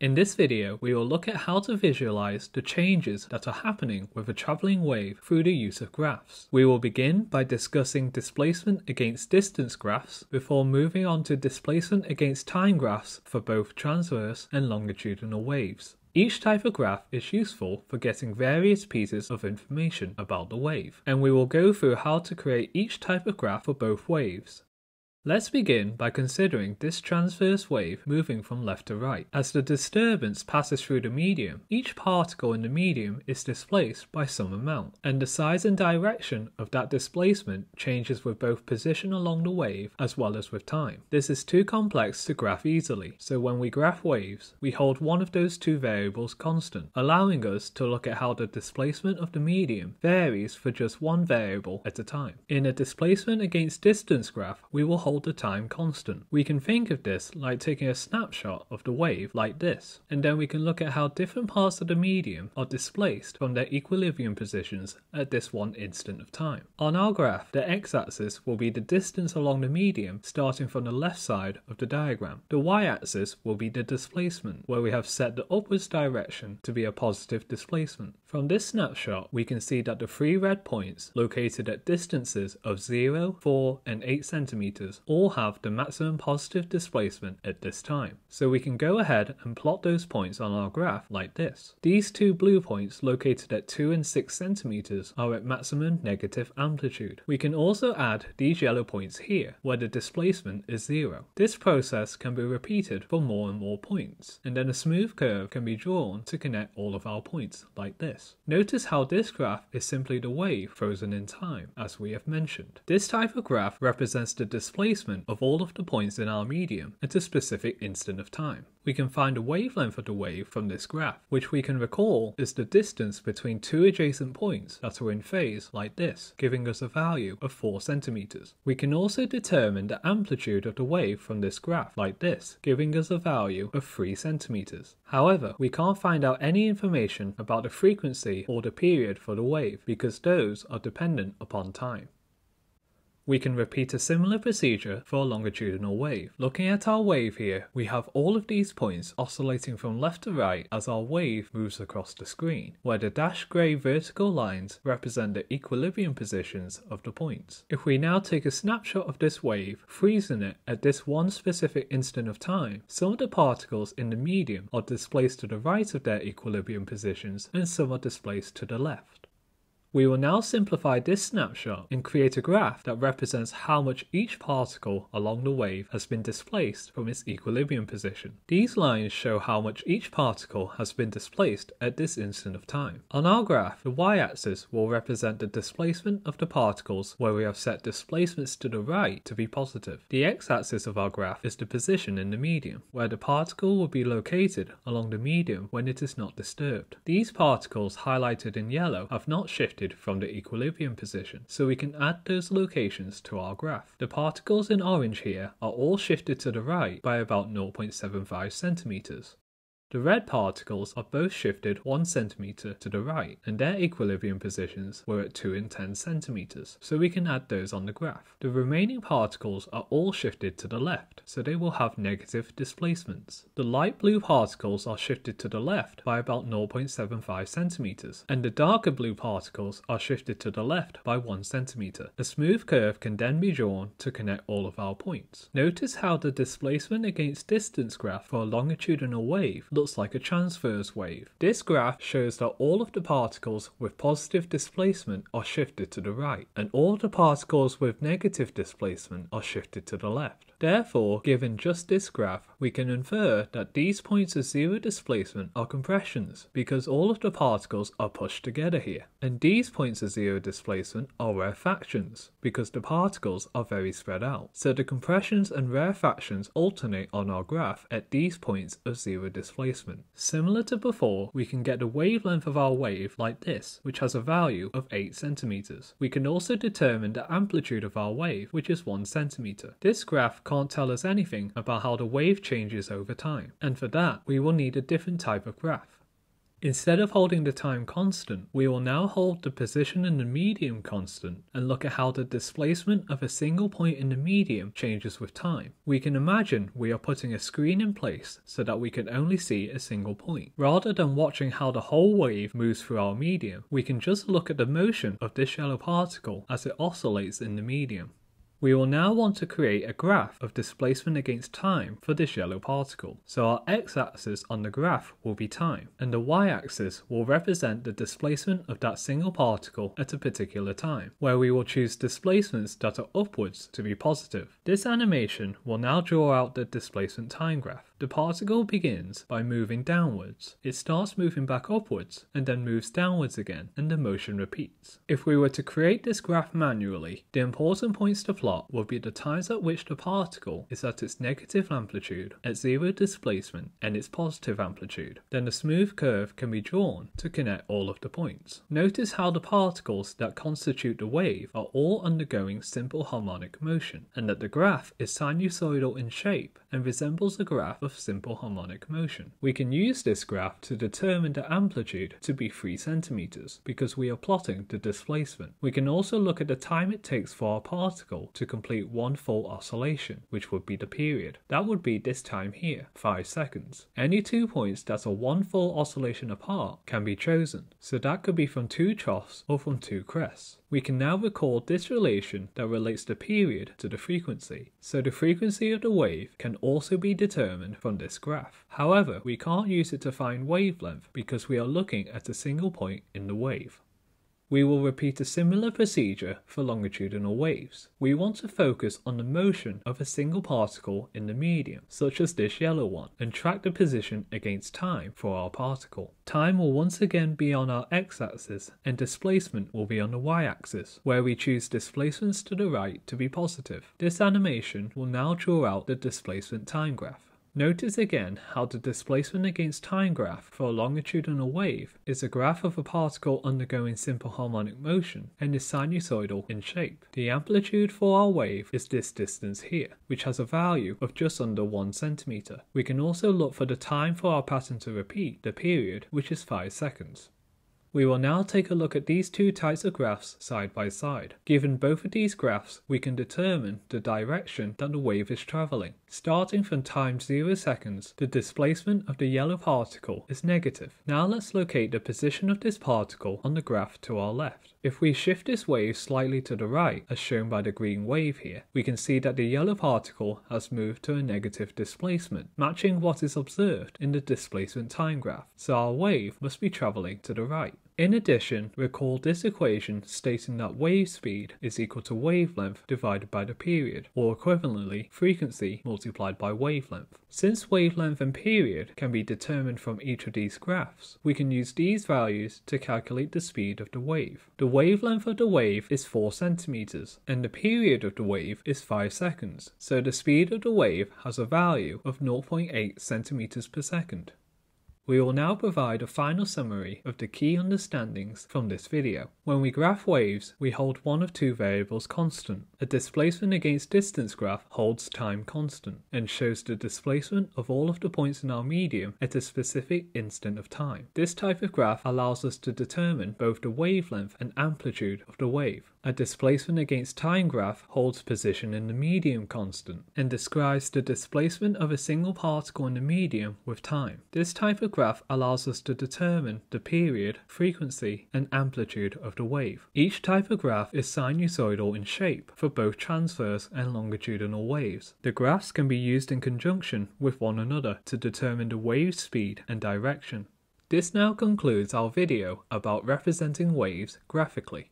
In this video, we will look at how to visualize the changes that are happening with a traveling wave through the use of graphs. We will begin by discussing displacement against distance graphs before moving on to displacement against time graphs for both transverse and longitudinal waves. Each type of graph is useful for getting various pieces of information about the wave, and we will go through how to create each type of graph for both waves. Let's begin by considering this transverse wave moving from left to right. As the disturbance passes through the medium, each particle in the medium is displaced by some amount, and the size and direction of that displacement changes with both position along the wave as well as with time. This is too complex to graph easily, so when we graph waves, we hold one of those two variables constant, allowing us to look at how the displacement of the medium varies for just one variable at a time. In a displacement against distance graph, we will hold the time constant. We can think of this like taking a snapshot of the wave like this, and then we can look at how different parts of the medium are displaced from their equilibrium positions at this one instant of time. On our graph, the x-axis will be the distance along the medium starting from the left side of the diagram. The y-axis will be the displacement, where we have set the upwards direction to be a positive displacement. From this snapshot, we can see that the three red points located at distances of 0, 4 and 8 centimeters all have the maximum positive displacement at this time. So we can go ahead and plot those points on our graph like this. These two blue points located at 2 and 6 centimeters are at maximum negative amplitude. We can also add these yellow points here, where the displacement is zero. This process can be repeated for more and more points, and then a smooth curve can be drawn to connect all of our points like this. Notice how this graph is simply the wave frozen in time, as we have mentioned. This type of graph represents the displacement displacement of all of the points in our medium at a specific instant of time. We can find the wavelength of the wave from this graph, which we can recall is the distance between two adjacent points that are in phase like this, giving us a value of 4 centimeters. We can also determine the amplitude of the wave from this graph like this, giving us a value of 3 centimeters. However, we can't find out any information about the frequency or the period for the wave because those are dependent upon time. We can repeat a similar procedure for a longitudinal wave. Looking at our wave here, we have all of these points oscillating from left to right as our wave moves across the screen, where the dashed grey vertical lines represent the equilibrium positions of the points. If we now take a snapshot of this wave, freezing it at this one specific instant of time, some of the particles in the medium are displaced to the right of their equilibrium positions and some are displaced to the left. We will now simplify this snapshot and create a graph that represents how much each particle along the wave has been displaced from its equilibrium position. These lines show how much each particle has been displaced at this instant of time. On our graph, the y-axis will represent the displacement of the particles where we have set displacements to the right to be positive. The x-axis of our graph is the position in the medium, where the particle will be located along the medium when it is not disturbed. These particles highlighted in yellow have not shifted shifted from the equilibrium position, so we can add those locations to our graph. The particles in orange here are all shifted to the right by about 0.75 centimeters. The red particles are both shifted 1 cm to the right, and their equilibrium positions were at 2 and 10 cm, so we can add those on the graph. The remaining particles are all shifted to the left, so they will have negative displacements. The light blue particles are shifted to the left by about 0.75 cm, and the darker blue particles are shifted to the left by 1 cm. A smooth curve can then be drawn to connect all of our points. Notice how the displacement against distance graph for a longitudinal wave looks like a transverse wave. This graph shows that all of the particles with positive displacement are shifted to the right, and all the particles with negative displacement are shifted to the left. Therefore, given just this graph, we can infer that these points of zero displacement are compressions because all of the particles are pushed together here. And these points of zero displacement are rarefactions because the particles are very spread out. So the compressions and rarefactions alternate on our graph at these points of zero displacement. Similar to before, we can get the wavelength of our wave like this, which has a value of 8 centimeters. We can also determine the amplitude of our wave, which is 1 centimeter. This graph can't tell us anything about how the wave changes over time, and for that we will need a different type of graph. Instead of holding the time constant, we will now hold the position in the medium constant and look at how the displacement of a single point in the medium changes with time. We can imagine we are putting a screen in place so that we can only see a single point. Rather than watching how the whole wave moves through our medium, we can just look at the motion of this yellow particle as it oscillates in the medium. We will now want to create a graph of displacement against time for this yellow particle. So our x-axis on the graph will be time, and the y-axis will represent the displacement of that single particle at a particular time, where we will choose displacements that are upwards to be positive. This animation will now draw out the displacement time graph. The particle begins by moving downwards. It starts moving back upwards and then moves downwards again and the motion repeats. If we were to create this graph manually, the important points to plot would be the times at which the particle is at its negative amplitude, at zero displacement and its positive amplitude. Then a smooth curve can be drawn to connect all of the points. Notice how the particles that constitute the wave are all undergoing simple harmonic motion and that the graph is sinusoidal in shape and resembles a graph of simple harmonic motion. We can use this graph to determine the amplitude to be 3 centimeters because we are plotting the displacement. We can also look at the time it takes for our particle to complete one full oscillation, which would be the period. That would be this time here, 5 seconds. Any two points that are one full oscillation apart can be chosen, so that could be from two troughs or from two crests. We can now record this relation that relates the period to the frequency, so the frequency of the wave can also be determined from this graph. However, we can't use it to find wavelength because we are looking at a single point in the wave. We will repeat a similar procedure for longitudinal waves. We want to focus on the motion of a single particle in the medium, such as this yellow one, and track the position against time for our particle. Time will once again be on our x-axis and displacement will be on the y-axis, where we choose displacements to the right to be positive. This animation will now draw out the displacement time graph. Notice again how the displacement against time graph for a longitudinal wave is a graph of a particle undergoing simple harmonic motion and is sinusoidal in shape. The amplitude for our wave is this distance here, which has a value of just under 1 centimeter. We can also look for the time for our pattern to repeat, the period, which is 5 seconds. We will now take a look at these two types of graphs side by side. Given both of these graphs, we can determine the direction that the wave is travelling. Starting from time 0 seconds, the displacement of the yellow particle is negative. Now let's locate the position of this particle on the graph to our left. If we shift this wave slightly to the right, as shown by the green wave here, we can see that the yellow particle has moved to a negative displacement, matching what is observed in the displacement time graph, so our wave must be travelling to the right. In addition, recall this equation stating that wave speed is equal to wavelength divided by the period, or equivalently, frequency multiplied by wavelength. Since wavelength and period can be determined from each of these graphs, we can use these values to calculate the speed of the wave. The wavelength of the wave is 4 centimeters, and the period of the wave is 5 seconds, so the speed of the wave has a value of 0.8 centimeters per second. We will now provide a final summary of the key understandings from this video. When we graph waves, we hold one of two variables constant. A displacement against distance graph holds time constant and shows the displacement of all of the points in our medium at a specific instant of time. This type of graph allows us to determine both the wavelength and amplitude of the wave. A displacement against time graph holds position in the medium constant and describes the displacement of a single particle in the medium with time. This type of graph allows us to determine the period, frequency, and amplitude of the wave. Each type of graph is sinusoidal in shape for both transverse and longitudinal waves. The graphs can be used in conjunction with one another to determine the wave speed and direction. This now concludes our video about representing waves graphically.